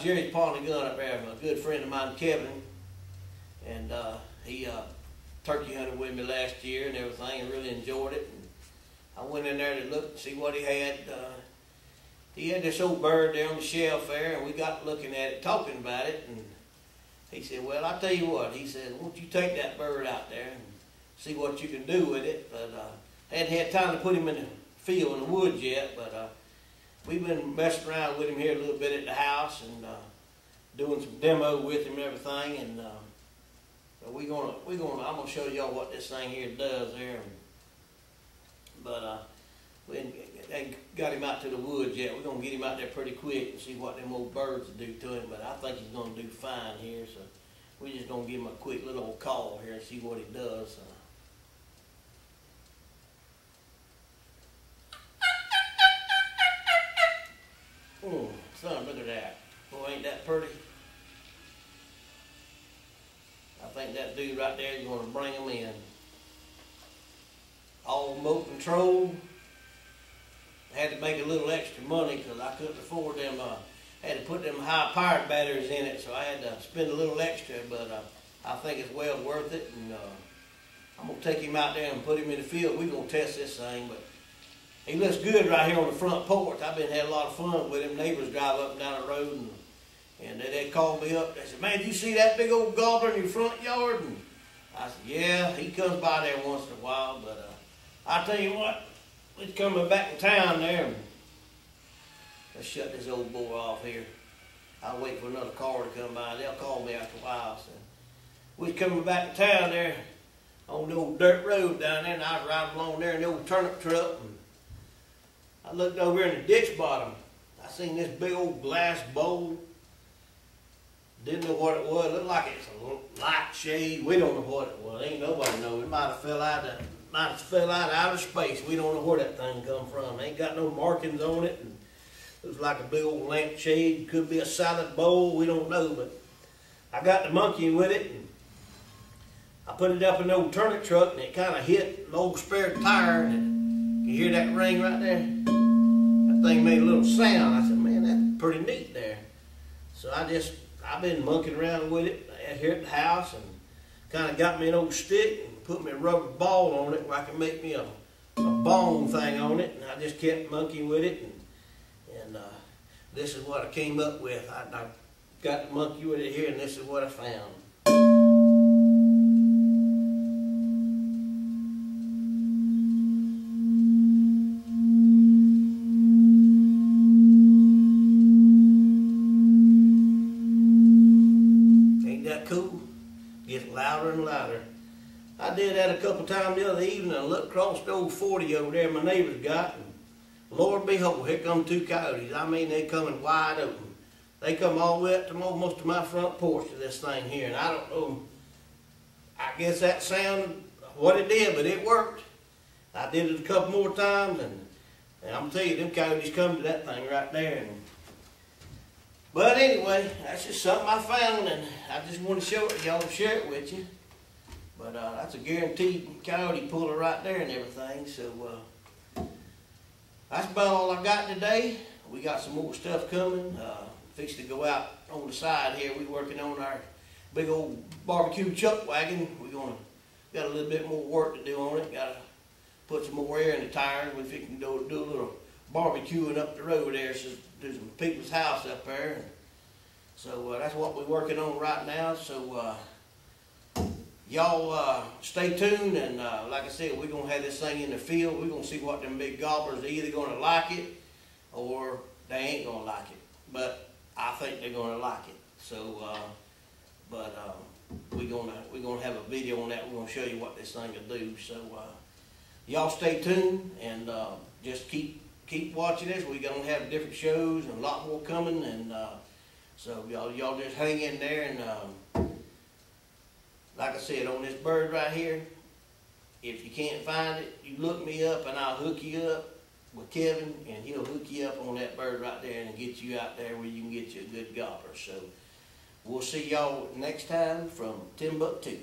Jerry's Pawn and Gun up there, a good friend of mine, Kevin, and uh, he uh, turkey hunted with me last year and everything, and really enjoyed it. And I went in there to look and see what he had. Uh, he had this old bird there on the shelf there, and we got looking at it, talking about it, and he said, "Well, I tell you what," he said, "Won't you take that bird out there and see what you can do with it?" But uh, hadn't had time to put him in the field in the woods yet, but. Uh, we've been messing around with him here a little bit at the house and uh, doing some demo with him and everything. And uh, so we gonna we gonna I'm gonna show y'all what this thing here does there. But uh, we ain't got him out to the woods yet. We're gonna get him out there pretty quick and see what them old birds do to him. But I think he's gonna do fine here. So we're just gonna give him a quick little call here and see what he does. Uh, Oh, son, look at that. Boy, ain't that pretty? I think that dude right there is gonna bring him in. All remote control. Had to make a little extra money because I couldn't afford them, uh, had to put them high powered batteries in it, so I had to spend a little extra, but, uh, I think it's well worth it, and, uh, I'm gonna take him out there and put him in the field. We're gonna test this thing, but he looks good right here on the front porch. I've been had a lot of fun with him. Neighbors drive up and down the road and and they, called me up. They said, "Man, you see that big old gobbler in your front yard?" And I said, "Yeah, he comes by there once in a while." But uh, I tell you what, he's coming back in town there. Let's shut this old boy off here. I'll wait for another car to come by. They'll call me after a while. So we're coming back in town there on the old dirt road down there, and I was riding along there in the old turnip truck. And, I looked over in the ditch bottom. I seen this big old glass bowl. Didn't know what it was. It looked like it's a light shade. We don't know what it was. Ain't nobody know. It might have fell out of might have fell out of outer space. We don't know where that thing come from. Ain't got no markings on it. And it was like a big old lampshade. Could be a salad bowl. We don't know. But I got the monkey with it. And I put it up in the old turnip truck and it kind of hit the old spare tire. And you hear that ring right there? That thing made a little sound. I said, man, that's pretty neat there. So I just, I've been monkeying around with it here at the house and kind of got me an old stick and put me a rubber ball on it where I can make me a, a bone thing on it. And I just kept monkeying with it. And, and uh, this is what I came up with. I, I got the monkey with it here and this is what I found. Louder and louder. I did that a couple times the other evening. I looked across the old 40 over there my neighbor's got. And Lord behold, here come two coyotes. I mean, they coming wide open. They come all the way up to almost to my front porch of this thing here. And I don't know, I guess that sounded what it did, but it worked. I did it a couple more times, and, and I'm tell you, them coyotes come to that thing right there. And, anyway, that's just something I found, and I just want to show it to y'all, share it with you. But uh, that's a guaranteed coyote puller right there and everything. So uh, that's about all I got today. We got some more stuff coming. Uh, fixed to go out on the side here. We're working on our big old barbecue chuck wagon. We're gonna got a little bit more work to do on it. Got to put some more air in the tires. We to do, do a little barbecuing up the road there. So there's some people's house up there. So uh, that's what we're working on right now. So uh, y'all uh, stay tuned. And uh, like I said, we're going to have this thing in the field. We're going to see what them big gobblers are either going to like it or they ain't going to like it. But I think they're going to like it. So, uh, but um, we're gonna we're gonna have a video on that. We're gonna show you what this thing will do. So uh, y'all stay tuned and uh, just keep keep watching this. We're gonna have different shows and a lot more coming, and uh, so y'all y'all just hang in there. And um, like I said, on this bird right here, if you can't find it, you look me up, and I'll hook you up with Kevin, and he'll hook you up on that bird right there and get you out there where you can get you a good gobbler. So we'll see y'all next time from Timbuktu.